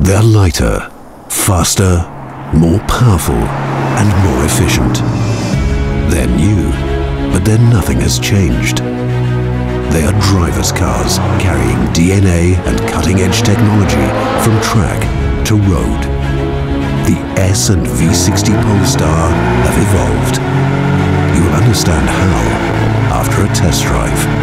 They're lighter, faster, more powerful, and more efficient. They're new, but then nothing has changed. They are driver's cars carrying DNA and cutting-edge technology from track to road. The S and V60 Polestar have evolved. You'll understand how after a test drive.